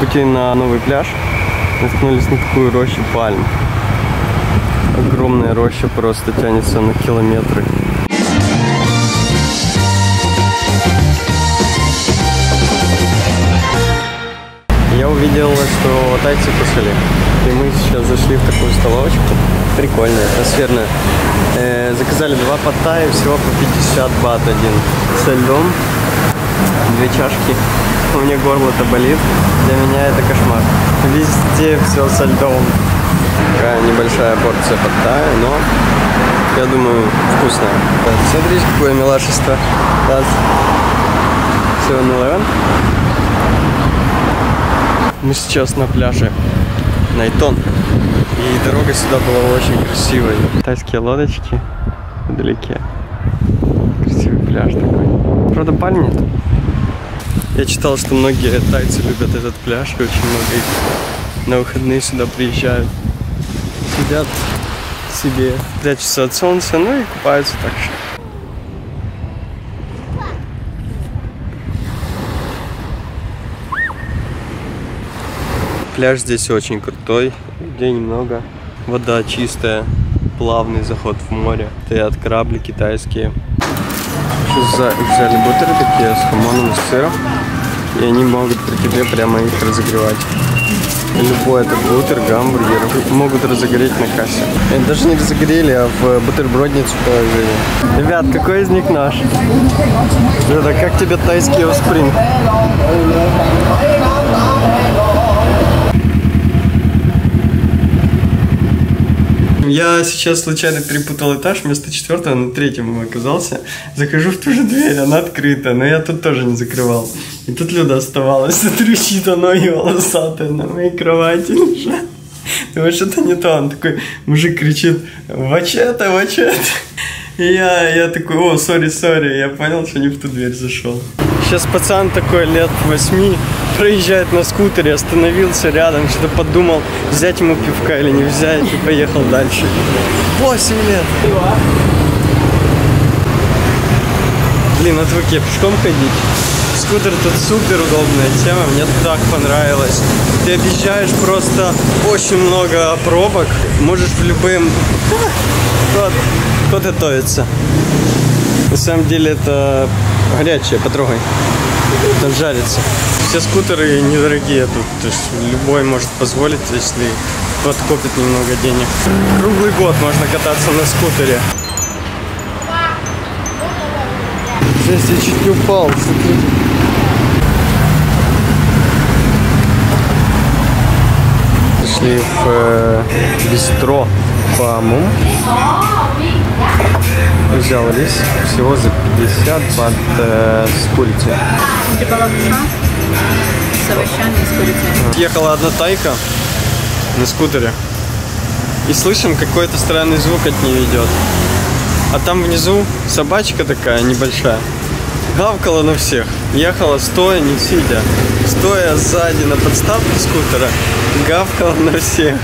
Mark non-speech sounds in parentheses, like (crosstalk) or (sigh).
пути на новый пляж наткнулись на такую рощу пальм. Огромная роща просто тянется на километры. Я увидел, что тайцы кушали. И мы сейчас зашли в такую столовочку. Прикольная, атмосферная. Э, заказали два паттая, всего по 50 бат один. Со льдом. Две чашки. (laughs) У меня горло-то болит. Для меня это кошмар. Везде все со льдом. Такая небольшая порция паттая, но я думаю, вкусная. Смотрите, какое милашество. That's 7-Eleven. Мы сейчас на пляже Найтон. И дорога сюда была очень красивой. Тайские лодочки вдалеке. Красивый пляж такой. Правда, пальм нет. Я читал, что многие тайцы любят этот пляж. И очень много их на выходные сюда приезжают. Сидят себе, прячутся от солнца, ну и купаются так же. Пляж здесь очень крутой, людей немного, вода чистая, плавный заход в море, стоят корабли китайские. За- взяли бутеры такие с хамоном и сыром, и они могут при тебе прямо их разогревать. Любой этот бутер, гамбургер могут разогреть на кассе. И даже не разогрели, а в бутербродницу положили. Ребят, какой из них наш? Это как тебе тайский офспринг? (laughs) Я сейчас случайно перепутал этаж, вместо четвертого на третьем оказался. Захожу в ту же дверь, она открыта, но я тут тоже не закрывал. И тут Люда оставалась, (laughs) трещит ноги волосатые на моей кровати лежат. Думаю, что-то не то. Он такой, мужик кричит, вачета, вачета. И я, я такой, о, сори, сори. Я понял, что не в ту дверь зашел. Сейчас пацан такой лет восьми проезжает на скутере, остановился рядом, что-то подумал, взять ему пивка или не взять, и поехал дальше. Восемь лет. Блин, отвык я пешком ходить. Скутер тут супер удобная тема, мне так понравилось. Ты объезжаешь просто очень много пробок, можешь в любым... Кот готовится. На самом деле это горячее, потрогай. Там жарится. Все скутеры недорогие тут, то есть любой может позволить, если тот копит немного денег. Круглый год можно кататься на скутере. Жесть, я чуть не упал, смотрите. Зашли в э, бистро Паму. Взял рис всего за 50 бат э, с курицей. Типа с овощами и с курицей. Ехала одна тайка на скутере. И слышим, какой-то странный звук от нее идет. А там внизу собачка такая небольшая. Гавкала на всех. Ехала стоя, не сидя. Стоя сзади на подставке скутера. Гавкала на всех.